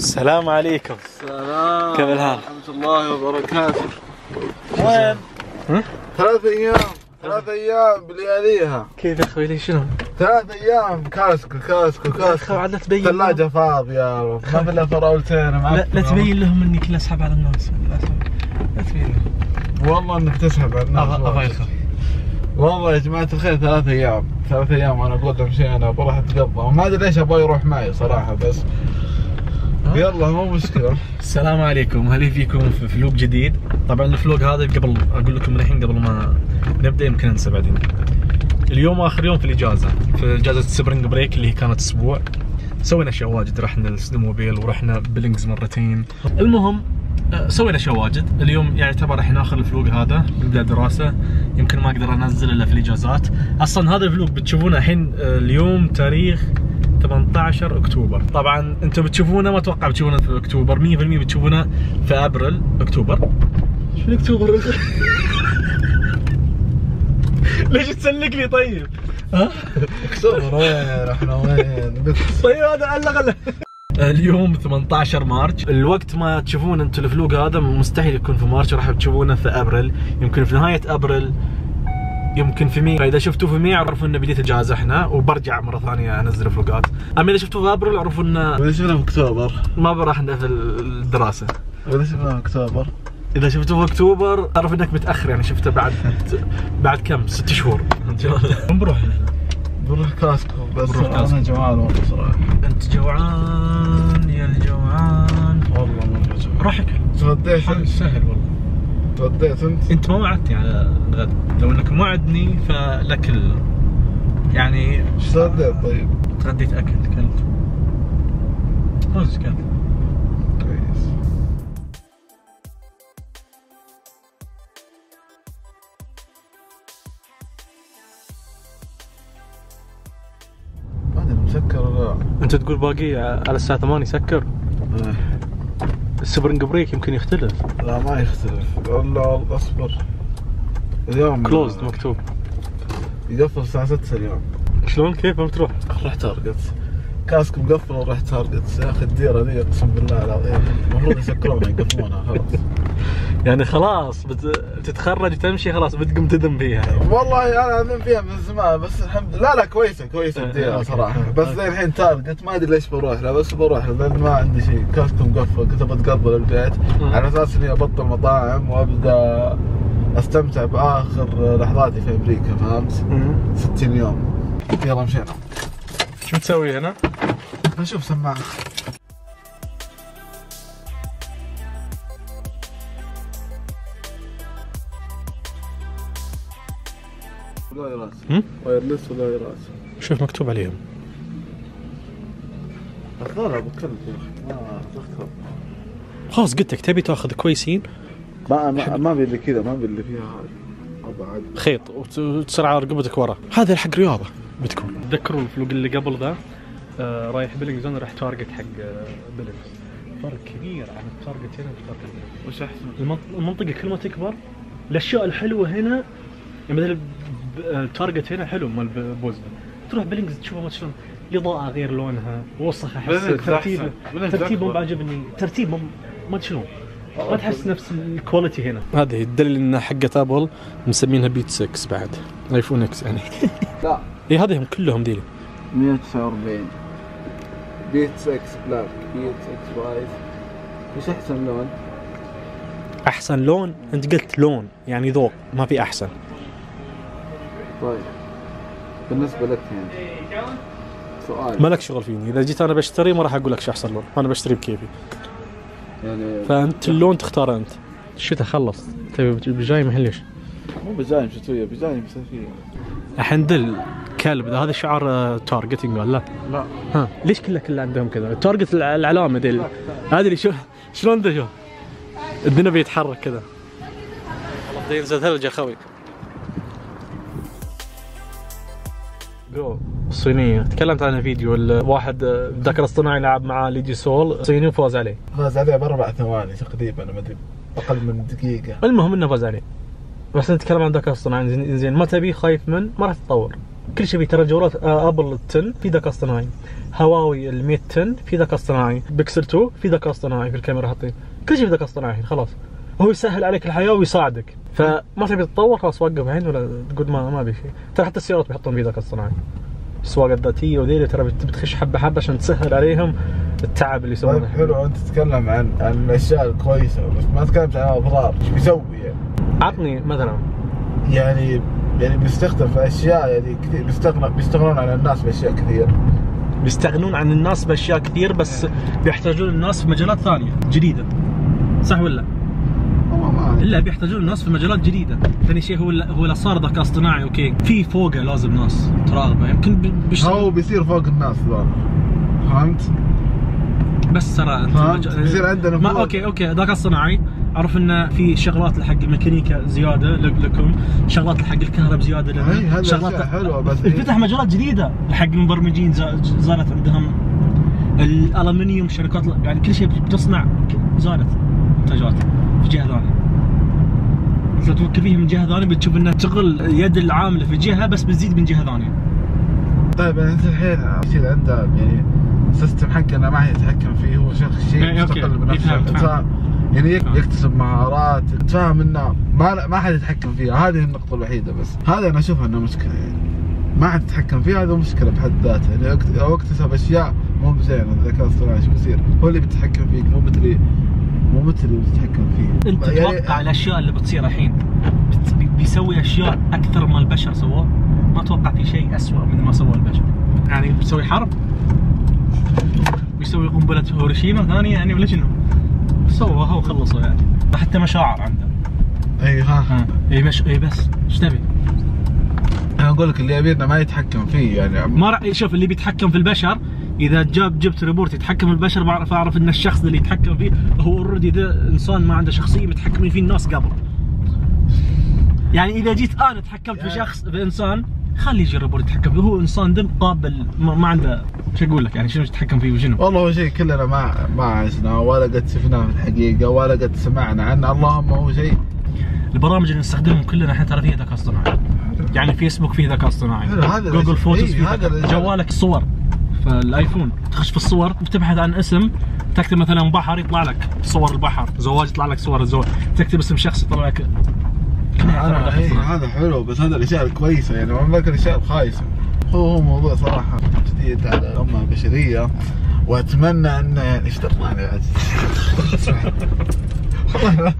السلام عليكم. السلام. كيف الحال؟ ورحمة الله وبركاته. وين؟ ثلاث أيام. ثلاث أيام بلياليها كيف يا أخوي؟ ليش شنو؟ ثلاث أيام. Costco Costco يا Costco. عاد لا تبين ثلاجة فاضية ما في إلا فراولتين لا, لا تبين لهم إني كل أسحب على الناس. لا تبين- لا لهم. والله إنك تسحب على الناس. الله يخليك والله يا جماعة الخير ثلاث أيام. ثلاث أيام وأنا أقول لهم شيء أنا بروح أتقضى وما أدري ليش أبغى يروح معي صراحة بس يلا مو مشكلة. السلام عليكم. هلا فيكم في vlog جديد؟ طبعا ال vlog هذا قبل أقول لكم من الحين قبل ما نبدأ يمكن أنسى بعدين. اليوم آخر يوم في الإجازة في إجازة spring break اللي هي كانت أسبوع. سوينا اشياء واجد رحنا ال snowmobile ورحنا بلينجز مرتين. المهم آه، سوينا اشياء واجد. اليوم يعتبر الحين آخر ال vlog هذا نبدا دراسة. يمكن ما أقدر أنزل إلا في الإجازات. أصلا هذا ال vlog بتشوفونه الحين آه، اليوم تاريخ 18 أكتوبر. طبعا أنتم بتشوفونه ما أتوقع بتشوفونه في أكتوبر. 100% بتشوفونه في أبريل أكتوبر. شو أكتوبر؟ ليش تسلك لي طيب؟ ها؟ أكتوبر وين؟ إحنا وين؟ طيب هذا علق علق. اليوم 18 March. الوقت ما تشوفون أنتم ال vlog هذا مستحيل يكون في March راح تشوفونه في أبريل. يمكن في نهاية أبريل يمكن في May فاذا شفتوه في May اعرفوا انه بديت اجازه إحنا وبرجع مرة ثانية أنزل vlog ات. أما إذا شفتوه في أبريل اعرفوا انه وإذا شفنا في أكتوبر. ما براح في الدراسة. وإذا شفنا في أكتوبر. إذا شفته في أكتوبر اعرف إنك متأخر يعني شفته بعد بعد كم؟ ست شهور. وين بروح بنروح كاسكو. بس بنروح Costco. أنا جوعان والله صراحة. أنت جوعان يا الجوعان والله مرة جوعان. روح اكل تغديت؟ سهل والله. تغديت أنت؟ أنت ما وعدتني على الغد لو إنك ما وعدني فلك ال... يعني إيش تغديت طيب؟ تغديت أكل كلت رز كلت كويس ما ادري مسكر ولا لا أنت تقول باقي على الساعة 8 سكر إيه. السبرنج بريك يمكن يختلف. لا ما يختلف. والله اصبر اليوم closed مكتوب. يقفل الساعة 6 اليوم. شلون؟ كيف ما بتروح؟ راح Target Costco مقفل وراح Target يا أخي الديرة ذي أقسم بالله العظيم. المفروض يسكرونها يقفلونها خلاص. يعني خلاص بت... تتخرج وتمشي خلاص بتقوم تذم فيها والله أنا اذن فيها من زمان بس الحمد لله لا كويسة كويسة الديره أوكي. صراحة. بس زي الحين Target ما أدري ليش بروح له بس بروح لأن ما عندي شيء Costco مقفل كنت بتقبل البيت. على أساس إني أبطل مطاعم وأبدأ أستمتع بآخر لحظاتي في أمريكا فهمت؟ 60 يوم. يلا مشينا. شو تسوي هنا؟ نشوف سماعة. wireless هم؟ wireless ولا wireless شوف مكتوب عليهم. يا أخي ما تختار خلاص قلت لك تبي تاخذ كويسين؟ ما ما ما ابي اللي كذا ما ابي اللي فيها هذه أبعد. خيط وت- وتصير على رقبتك ورا. هذا حق رياضة بتكون. تذكروا ال vlog اللي قبل ذا آه رايح بيلينجز أنا راح Target حق آه بيلينجز فرق كبير عن ال Target هنا وال Target هنا. وش أحسن؟ المنط- المنطقة كل ما تكبر الأشياء الحلوة هنا يعني مثلا آه، ال Target هنا حلو مال ب- Bozeman تروح بيلينجز تشوفها ما شلون الاضاءه غير لونها وسخ أحس ترتيبه أحسن. بيلينجز ترتيبه أكبر. ما عجبني ترتيبه ما أدري شلون. ما تحس نفس ال quality هنا. هذه الدليل انها حقت Apple مسمينها Beats 6 بعد. iPhone X يعني. لا. اي هذه هم كلهم ذيلي. 149 Beats 6 black Beats 6 white وش أحسن لون؟ أحسن لون؟ أنت قلت لون. يعني ذوق ما في أحسن. طيب. بالنسبة لك يعني سؤال. ما لك شغل فيني؟ إذا جيت أنا بشتري ما راح أقول لك شو أحسن لون. أنا بشتري بكيفي. يعني فأنت اللون تختار أنت. الشتاء خلص تبي بجاي محل ليش مو بجايم شتويه بجايم صيفيه الحين دل كلب ده هذا شعار تارجتنج ولا لا؟ ها. ليش كله كله عندهم كذا؟ التارجت الع- العلامة دي هذه اللي شو شلون ذا شو؟ الدنيا بيتحرك كذا. والله ينزل ثلج يا أخوي جو الصينية تكلمت عنها فيديو الواحد الذكاء الاصطناعي لعب مع Lee Sedol صيني وفاز عليه. فاز عليه باربع ثواني تقريبا ما أدري أقل من دقيقة. المهم إنه فاز عليه. بس نتكلم عن الذكاء الاصطناعي زين زين ما تبي خايف من؟ ما راح تتطور. كل شيء ترى جوالات آه، Apple 10 في ذكاء اصطناعي. هواوي ال 100 10 في ذكاء اصطناعي. بيكسل 2 في ذكاء اصطناعي في الكاميرا حاطين كل شيء في ذكاء اصطناعي خلاص. هو يسهل عليك الحياة ويساعدك. فما تبي تتطور خلاص وقف الحين ولا تقول ما ما أبي شيء. ترى حتى السيارات بيحطون فيه ذكاء اصطناعي السواقه الذاتية وذيلي ترى بت- بتخش حبة حبة عشان تسهل عليهم التعب اللي طيب يسوونه حلو أنت تتكلم عن عن الأشياء الكويسة بس ما تكلمت عن الأضرار. إيش بيسوي يعني؟ عطني مثلا. يعني يعني بيستخدم في أشياء يعني كثير بيستغنى بيستغنون عن الناس بأشياء كثير. بيستغنون عن الناس بأشياء كثير بس بيحتاجون الناس في مجالات ثانية جديدة. صح ولا؟ إلا بيحتاجون الناس في مجالات جديدة. ثاني شيء هو هو لا صار ذكاء اصطناعي أوكي. في فوقه لازم ناس تراقبه. يمكن بي- بيشتغل هو بيصير فوق الناس ذول. فهمت؟ بس ترى؟ المج- بيصير عندنا ما. أوكي أوكي ذكاء اصطناعي. أعرف انه في شغلات حق الميكانيكا زيادة لكم. شغلات حق الكهرب زيادة لنا. هذا أشياء حلوة، بس انفتح مجالات جديدة حق المبرمجين زا- زادت عندهم. الالومنيوم شركات يعني كل شيء بتصنع زادت منتجات في جهه ثانية فيها من جهة ثانية بتشوف إنها تشغل يد العامله في جهة بس بتزيد من جهة ثانية طيب يعني أنت الحين يصير عنده يعني السيستم حقنا ما يتحكم فيه هو شخص شيء إيه،. مستقل بنفسه؟ يعني. يكتسب مهارات تفهم إنه ما ما حد يتحكم فيها هذه النقطة الوحيدة بس هذا أنا أشوفها انها مشكلة يعني ما حد يتحكم فيها هذا مشكلة بحد ذاتها يعني لو أكتسب أشياء مو بزينة الذكاء الاصطناعي إيش بيصير؟ هو اللي بيتحكم فيك مو مثلي مو مثل اللي بتتحكم فيه أنت يعني- تتوقع الأشياء اللي بتصير الحين بيسوي أشياء أكثر ما البشر سووه؟ ما أتوقع في شيء اسوء من ما سواه البشر. يعني بيسوي حرب؟ بيسوي قنبلة هيروشيما ثانية؟ يعني ولا شنو؟ سووها وخلصوا يعني. حتى مشاعر عنده. إي ها ها. إي بس إي بس. إيش تبي؟ أنا أقول لك اللي يبينا ما يتحكم فيه يعني ما راح شوف اللي بيتحكم في البشر إذا جاب جبت ريبورت يتحكم البشر بعرف اعرف إن الشخص اللي يتحكم فيه هو اوريدي ذا إنسان ما عنده شخصية متحكمين فيه الناس قبل. يعني إذا جيت أنا تحكمت في يعني- شخص في إنسان خلي يجي الريبورت يتحكم فيه هو إنسان دم قابل ما, ما عنده شو أقول لك يعني شنو يتحكم فيه وشنو؟ والله هو شيء كلنا ما ما عشنا ولا قد شفناه في الحقيقة ولا قد سمعنا عنه اللهم هو شيء البرامج اللي نستخدمهم كلنا الحين ترى فيها ذكاء اصطناعي. يعني فيسبوك فيه ذكاء اصطناعي Google Photos فيه ذكاء. جوالك صور فالايفون تخش في الصور بتبحث عن اسم تكتب مثلا بحر يطلع لك صور البحر زواج يطلع لك صور الزواج تكتب اسم شخص يطلع لك. ذكاء إيه. هذا حلو بس هذا الأشياء الكويسة يعني ما بالك الاشياء الخايسه هو هو موضوع صراحة جديد على الأمة البشرية وأتمنى انه يعني إيش بعد؟ والله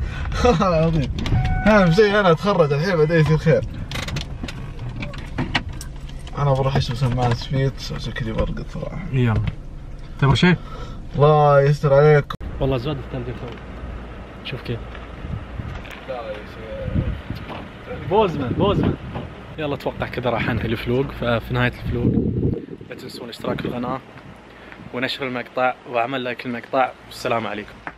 والله العظيم. اهم شيء أنا أتخرج الحين بعدين يصير خير. أنا بروح اشرب سماعة سفيت شكلي برقد صراحة. يلا. تبغى شيء؟ الله يستر عليكم والله الثلج الفوق شوف كيف. بوزمان بوزمان. يلا أتوقع كذا راح أنهي الفلوق. ففي نهاية الفلوق لا تنسون الاشتراك في القناة ونشر المقطع واعمل لايك المقطع. والسلام عليكم.